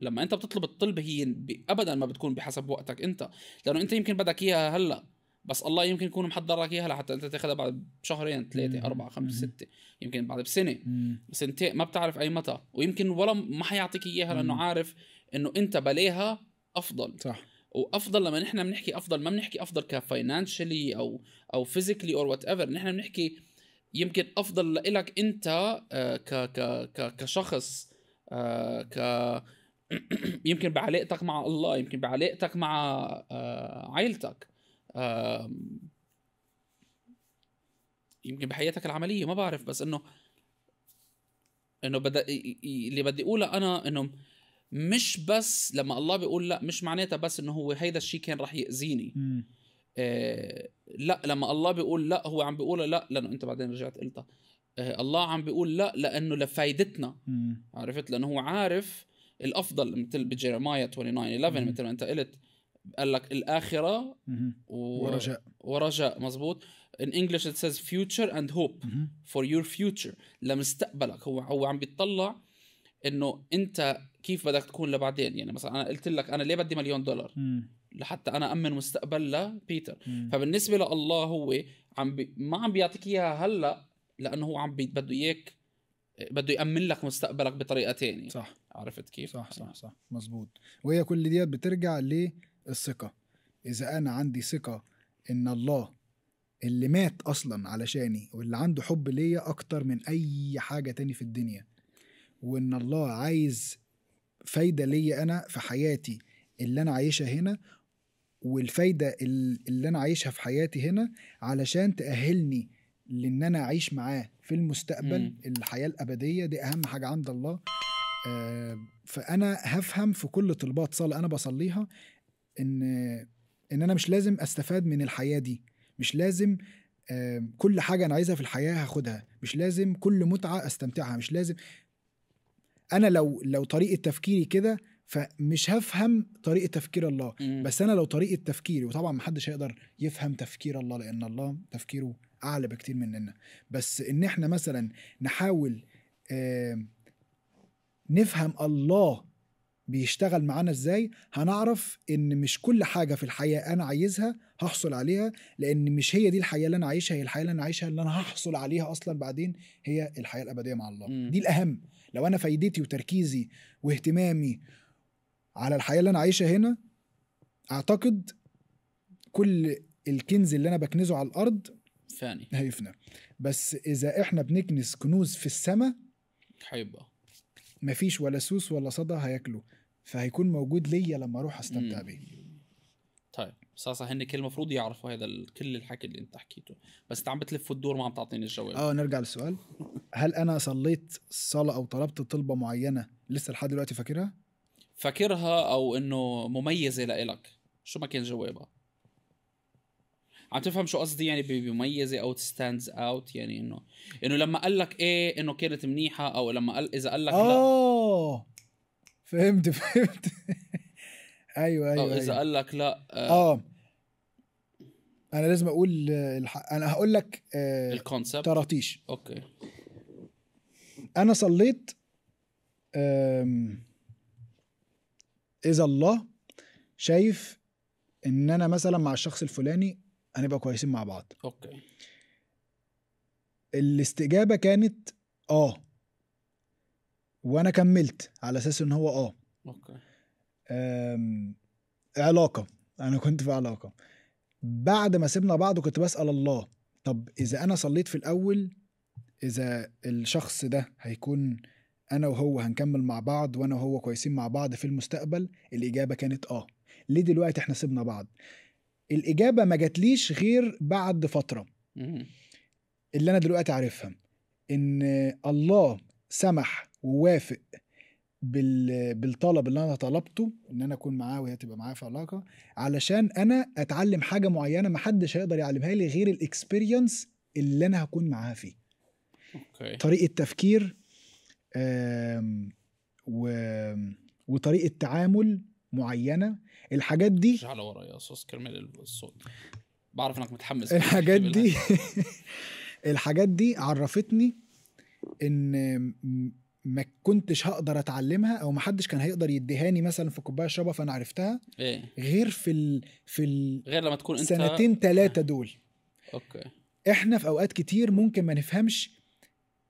A: لما أنت بتطلب الطلب هي ابدا ما بتكون بحسب وقتك أنت. لأنه أنت يمكن بدك إياها هلأ. بس الله يمكن يكون محضر لك إياها لحتى أنت تاخذها بعد شهرين ثلاثة. أربعة
B: خمسة.
A: ستة يمكن بعد بسنة
B: مم.
A: سنتين ما بتعرف أي متى ويمكن ولا ما حيعطيك إياها
B: لأنه.
A: عارف إنه أنت بلاها أفضل
B: صح
A: وأفضل لما نحن بنحكي أفضل ما بنحكي أفضل ك financially أو أو physically or whatever نحن بنحكي يمكن أفضل لإلك أنت آه، ك ك ك كشخص آه، ك *clears throat* يمكن بعلاقتك مع الله يمكن بعلاقتك مع آه، عائلتك يمكن بحياتك العملية ما بعرف بس إنه إنه بدأ اللي بدي أقوله أنا إنه مش بس لما الله بيقول لا مش معناتها بس إنه هو هيدا الشيء كان رح يأذيني
B: مم.
A: آه لا لما الله بيقول لا هو عم بيقول لا لأنه أنت بعدين رجعت قلتها آه الله عم بيقول لا لأنه لفايدتنا. عرفت لأنه هو عارف الأفضل مثل بجيرمايا 29 11
B: مم.
A: مثل ما أنت قلت قال لك
B: الآخرة.
A: و...
B: ورجاء.
A: ورجاء مزبوط in English it says future and hope
B: مم.
A: for your future. لمستقبلك. هو هو عم بيطلع إنه أنت كيف بدك تكون لبعدين. يعني مثلا أنا قلت لك أنا ليه بدي مليون دولار؟
B: مم.
A: لحتى أنا أمن مستقبل لبيتر
B: مم.
A: فبالنسبة لله هو عم بي ما عم بيعطيك إياها هلأ لأنه هو عم بي بده إياك بده يأمن لك مستقبلك بطريقة تانية.
B: صح.
A: عرفت كيف؟
B: صح صح صح. مظبوط. وهي كل ديت بترجع للثقة إذا أنا عندي ثقة إن الله اللي مات أصلا علشاني واللي عنده حب ليا أكتر من أي حاجة تاني في الدنيا وإن الله عايز فايدة ليا أنا في حياتي اللي أنا عايشها هنا والفايدة ال- اللي أنا عايشها في حياتي هنا علشان تأهلني لأن أنا أعيش معاه في المستقبل
A: مم.
B: الحياة الأبدية دي أهم حاجة عند الله آه، فأنا هفهم في كل طلبات صلاة أنا بصليها إن إن أنا مش لازم أستفاد من الحياة دي. مش لازم كل حاجة أنا عايزها في الحياة هاخدها. مش لازم كل متعة أستمتعها. مش لازم. أنا لو لو طريقة تفكيري كده فمش هفهم طريقة تفكير الله.
A: مم.
B: بس أنا لو طريقة تفكيري وطبعا محدش هيقدر يفهم تفكير الله لأن الله تفكيره أعلى بكتير مننا. بس إن إحنا مثلا نحاول نفهم الله بيشتغل معانا إزاي هنعرف إن مش كل حاجة في الحياة أنا عايزها هحصل عليها لأن مش هي دي الحياة اللي أنا عايشها هي الحياة اللي أنا عايشها اللي أنا هحصل عليها أصلا بعدين هي الحياة الأبدية مع الله.
A: مم.
B: دي الأهم. لو أنا فايدتي وتركيزي واهتمامي على الحياة اللي أنا عايشها هنا أعتقد كل الكنز اللي أنا بكنزه على الأرض
A: فاني.
B: هيفنى. بس إذا إحنا بنكنز كنوز في السماء
A: حيبقى
B: مفيش ولا سوس ولا صدى هياكله فهيكون موجود ليا لما أروح
A: أستمتع.
B: بيه.
A: طيب هسا هن كل المفروض يعرفوا هذا كل الحكي اللي أنت حكيته. بس أنت عم بتلف وتدور ما عم تعطيني الجواب.
B: آه نرجع للسؤال. هل أنا صليت صلاة أو طلبت طلبة معينة لسه لحد دلوقتي فاكرها؟
A: فاكرها أو إنه مميزة لإلك؟ شو ما كان جوابها؟ عم تفهم شو قصدي؟ يعني بمميزه أو stands out يعني انه إنه لما قال لك إيه إنه كانت منيحة أو لما قال إذا قال لك لا.
B: آه فهمت فهمت. أيوه
A: أو
B: أيوه
A: إذا
B: أيوة.
A: قال لك لا آه.
B: آه. أنا لازم أقول آه، الح... أنا هقول لك آه...
A: ال concept
B: طراطيش
A: okay.
B: أنا صليت آم، إذا الله شايف إن أنا مثلا مع الشخص الفلاني هنبقى كويسين مع بعض.
A: okay.
B: الاستجابة كانت آه. وأنا كملت على أساس إن هو
A: آه.
B: okay. علاقة. أنا كنت في علاقة. بعد ما سيبنا بعض كنت بسأل الله طب إذا أنا صليت في الأول إذا الشخص ده هيكون أنا وهو هنكمل مع بعض وأنا وهو كويسين مع بعض في المستقبل؟ الإجابة كانت آه. ليه دلوقتي إحنا سيبنا بعض؟ الإجابة ما جاتليش غير بعد
A: فترة.
B: اللي أنا دلوقتي عارفها إن الله سمح ووافق بال... بالطلب اللي أنا طلبته إن أنا أكون معاه وهي تبقى معايا في علاقة علشان أنا أتعلم حاجة معينة محدش هيقدر يعلمها لي غير ال experience اللي أنا هكون معاها فيه.
A: okay.
B: طريقة تفكير و... وطريقة تعامل معينة الحاجات دي
A: رجع لورا يا صوص كرمال الصوت. بعرف إنك متحمس.
B: الحاجات دي *laughs* الحاجات دي عرفتني إن ما كنتش هقدر أتعلمها أو ما حدش كان هيقدر يديهاني مثلا في كوباية اشربها فأنا عرفتها
A: إيه؟
B: غير في ال... في
A: غير لما تكون أنت
B: السنتين ثلاثة دول.
A: okay.
B: إحنا في أوقات كتير ممكن ما نفهمش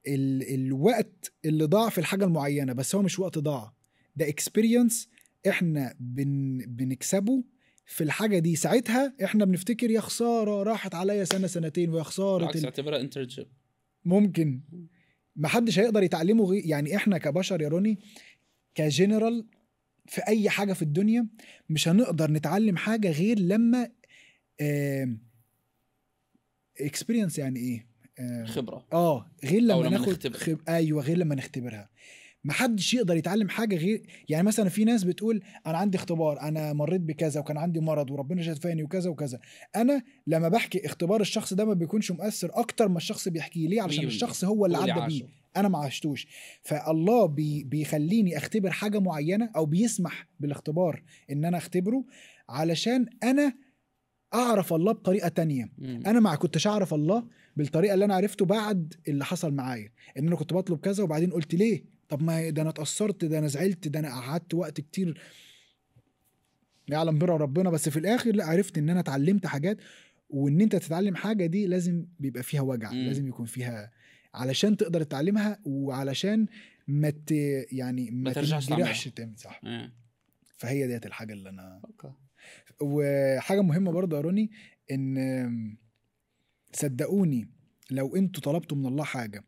B: ال... الوقت اللي ضاع في الحاجة المعينة بس هو مش وقت ضاع. ده experience إحنا بن... بنكسبه في الحاجة دي. ساعتها إحنا بنفتكر يا خسارة راحت عليا سنة سنتين ويا خسارة
A: بالعكس
B: ال...
A: اعتبرها internship
B: ممكن. ما حدش هيقدر يتعلمه غير يعني إحنا كبشر يا روني كجنرال في أي حاجة في الدنيا مش هنقدر نتعلم حاجة غير لما experience يعني إيه؟
A: خبرة.
B: آه غير لما,
A: لما
B: ناخد. خب... أيوه غير لما نختبرها. محدش يقدر يتعلم حاجة غير يعني مثلا في ناس بتقول أنا عندي اختبار أنا مريت بكذا وكان عندي مرض وربنا شفاني وكذا وكذا أنا لما بحكي اختبار الشخص ده ما بيكونش مؤثر أكتر ما الشخص بيحكي ليه علشان
A: 100%.
B: الشخص هو اللي عدى. بيه أنا ما عشتوش فالله بي بيخليني أختبر حاجة معينة أو بيسمح بالاختبار إن أنا أختبره علشان أنا أعرف الله بطريقة تانية
A: مم.
B: أنا ما كنتش أعرف الله بالطريقة اللي أنا عرفته بعد اللي حصل معايا إن أنا كنت بطلب كذا وبعدين قلت ليه طب ما ده أنا اتأثرت ده أنا زعلت ده أنا قعدت وقت كتير يعلم بر ربنا بس في الآخر لا عرفت إن أنا اتعلمت حاجات وإن أنت تتعلم حاجة دي لازم بيبقى فيها وجع
A: مم.
B: لازم يكون فيها علشان تقدر تتعلمها وعلشان ما ت... يعني ما,
A: ما ترجعش
B: تنجرحش تاني صح؟
A: إيه
B: فهي ديت الحاجة اللي أنا
A: أوكي.
B: وحاجة مهمة برضه يا روني إن صدقوني لو أنتوا طلبتوا من الله حاجة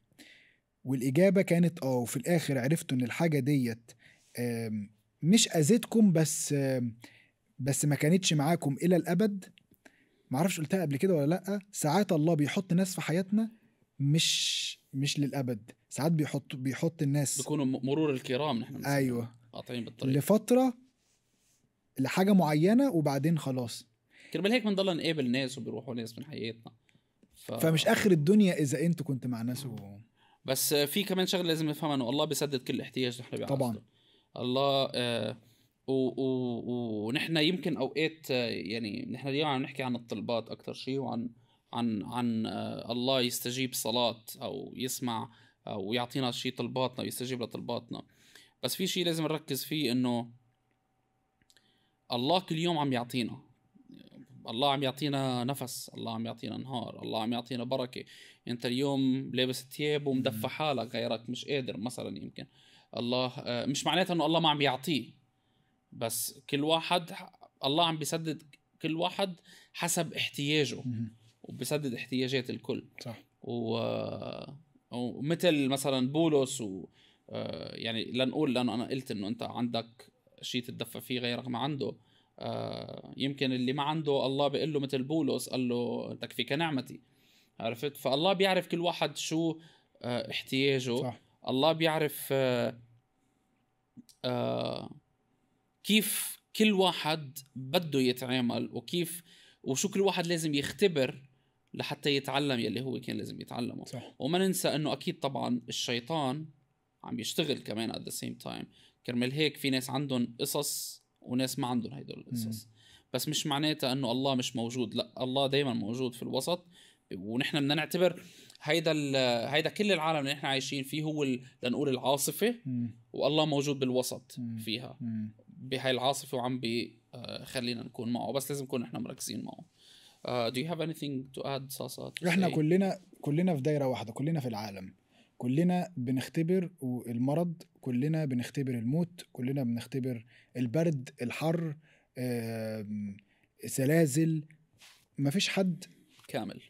B: والإجابة كانت آه وفي الآخر عرفتوا إن الحاجة ديت مش اذتكم بس بس ما كانتش معاكم إلى الأبد. معرفش قلتها قبل كده ولا لأ. ساعات الله بيحط ناس في حياتنا مش مش للأبد. ساعات بيحط بيحط الناس
A: بيكونوا مرور الكرام نحن.
B: أيوه.
A: قاطعين بالطريق
B: لفترة لحاجة معينة وبعدين خلاص.
A: كرمال هيك بنضل نقابل ناس وبيروحوا ناس من حياتنا. ف...
B: فمش آخر الدنيا إذا أنتوا كنتوا مع ناس و...
A: بس في كمان شغلة لازم نفهمها إنه الله بيسدد كل احتياج نحن بيعرفه
B: طبعاً.
A: الله آه ونحن يمكن أوقات آه، يعني نحن اليوم عم نحكي عن الطلبات أكثر شيء وعن عن عن آه الله يستجيب صلاة أو يسمع أو يعطينا شيء طلباتنا ويستجيب لطلباتنا. بس في شيء لازم نركز فيه إنه الله كل يوم عم يعطينا. الله عم يعطينا نفس الله عم يعطينا نهار الله عم يعطينا بركة. انت اليوم لابس ثياب ومدفى حالك غيرك مش قادر مثلا يمكن. الله آه، مش معناتها إنه الله ما عم يعطيه. بس كل واحد الله عم بيسدد كل واحد حسب احتياجه. وبسدد احتياجات الكل.
B: صح.
A: و... ومثل مثلا بولس و آه، يعني لنقول لأنه أنا قلت إنه أنت عندك شيء تتدفى فيه غيرك ما عنده. آه يمكن اللي ما عنده الله بيقول له مثل بولس قال له تكفيك نعمتي. عرفت؟ فالله بيعرف كل واحد شو آه احتياجه.
B: صح.
A: الله بيعرف آه آه كيف كل واحد بده يتعامل وكيف وشو كل واحد لازم يختبر لحتى يتعلم يلي هو كان لازم يتعلمه.
B: صح.
A: وما ننسى إنه أكيد طبعا الشيطان عم يشتغل كمان at the same time. كرمال هيك في ناس عندهم قصص وناس ما عندهم هدول القصص. بس مش معناتها إنه الله مش موجود. لا الله دائما موجود في الوسط. ونحن بدنا نعتبر هيدا هيدا كل العالم اللي نحن عايشين فيه هو لنقول
B: العاصفة.
A: والله موجود بالوسط. فيها. بهاي العاصفة وعم بخلينا نكون معه. بس لازم نكون نحن مركزين معه. Uh, do you have anything to add صاصا to
B: إحنا
A: say?
B: كلنا كلنا في دايرة واحدة. كلنا في العالم. كلنا بنختبر المرض كلنا بنختبر الموت كلنا بنختبر البرد الحر آم، زلازل مفيش حد
A: كامل.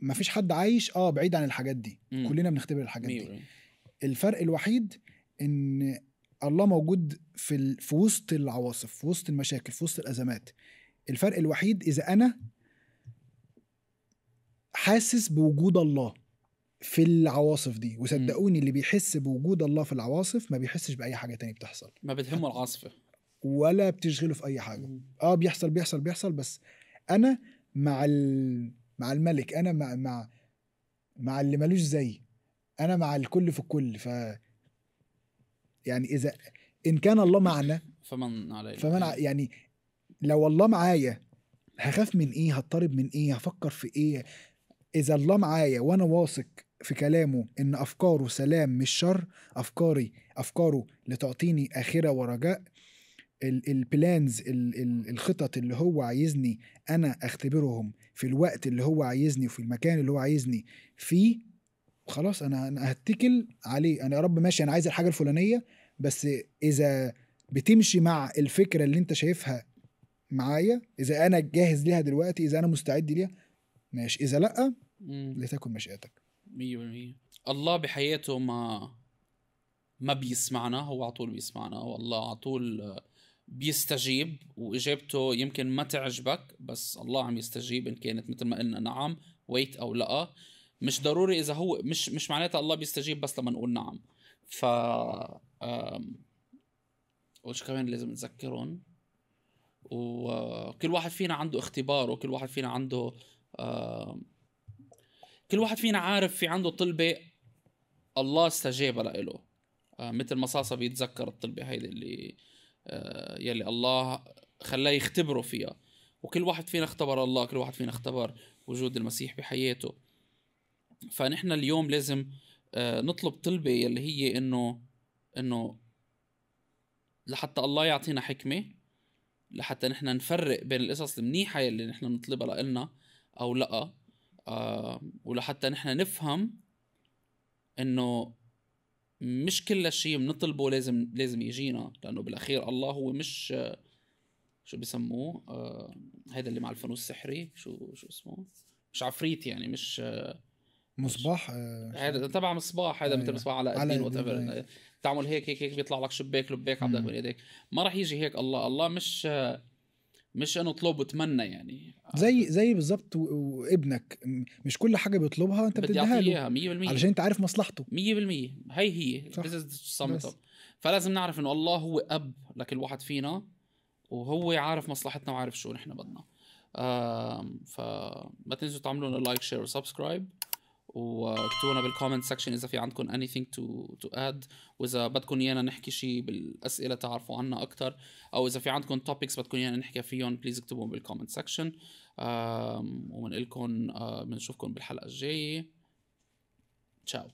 B: مفيش حد عايش آه بعيد عن الحاجات دي.
A: مم.
B: كلنا بنختبر الحاجات دي.
A: مية
B: الفرق الوحيد إن الله موجود في ال... في وسط العواصف في وسط المشاكل في وسط الأزمات. الفرق الوحيد إذا أنا حاسس بوجود الله. في العواصف دي. وصدقوني اللي بيحس بوجود الله في العواصف ما بيحسش بأي حاجة تانية بتحصل.
A: ما بتهمه العاصفة.
B: ولا بتشغله في أي حاجة. آه بيحصل بيحصل بيحصل بس أنا مع ال... مع الملك أنا مع مع مع اللي ملوش زي. أنا مع الكل في الكل. ف يعني إذا إن كان الله معنا
A: فمن علينا
B: فمن ع- يعني لو الله معايا هخاف من إيه؟ هضطرب من إيه؟ هفكر في إيه؟ إذا الله معايا وأنا واثق في كلامه إن أفكاره سلام مش شر أفكاري أفكاره لتعطيني آخرة ورجاء. ال- البلانز ال- ال- الخطط اللي هو عايزني أنا أختبرهم في الوقت اللي هو عايزني وفي المكان اللي هو عايزني فيه خلاص أنا أنا هتكل عليه. أنا يا رب ماشي أنا عايز الحاجة الفلانية بس إذا بتمشي مع الفكرة اللي أنت شايفها معايا إذا أنا جاهز ليها دلوقتي إذا أنا مستعد ليها ماشي. إذا
A: لأ.
B: لتكن مشيئتك.
A: مية بالمية. الله بحياته ما ما بيسمعنا هو على طول بيسمعنا. والله على طول آه، بيستجيب وإجابته يمكن ما تعجبك بس الله عم يستجيب إن كانت مثل ما قلنا نعم ويت أو لا. مش ضروري إذا هو مش مش معناتها الله بيستجيب بس لما نقول نعم. ف وش كمان لازم نذكرهم وكل واحد فينا عنده اختبار وكل واحد فينا عنده كل واحد فينا عارف في عنده طلبة الله استجاب له آه مثل ما بيتذكر الطلبة هيدي اللي آه يلي الله خلاه يختبره فيها. وكل واحد فينا اختبر الله كل واحد فينا اختبر وجود المسيح بحياته. فنحن اليوم لازم آه نطلب طلبة يلي هي إنه إنه لحتى الله يعطينا حكمة لحتى نحن نفرق بين القصص المنيحة يلي نحن نطلبها لنا أو لأ. آه ولحتى نحن نفهم إنه مش كل شيء بنطلبه لازم لازم يجينا لأنه بالأخير الله هو مش آه، شو بيسموه آه هذا اللي مع الفانوس السحري شو شو اسمه مش عفريت يعني مش آه،
B: مصباح آه،
A: هذا تبع مصباح هذا مثل
B: أيوة.
A: مصباح على الدين وات
B: أيوة.
A: تعمل هيك هيك هيك بيطلع لك شباك لباك
B: مم.
A: من ايديك ما راح يجي هيك الله الله مش آه، مش انه اطلب وتمنى يعني.
B: زي زي بالظبط وابنك مش كل حاجة بيطلبها انت بتديها له.
A: اياها 100%
B: علشان انت عارف مصلحته.
A: 100% هي هي.
B: صح.
A: فلازم نعرف إنه الله هو أب لكل واحد فينا وهو عارف مصلحتنا وعارف شو نحن بدنا. آم، فما تنسوا تعملوا like share و subscribe واكتبوا لنا بال comment section إذا في عندكم anything to to add. وإذا بدكم إيانا نحكي شيء بالأسئلة تعرفوا عنا أكثر أو إذا في عندكم topics بدكم إيانا نحكي فيهم please اكتبوهم بال comment section وبنقول لكم بنشوفكم بالحلقة الجاية. تشاو.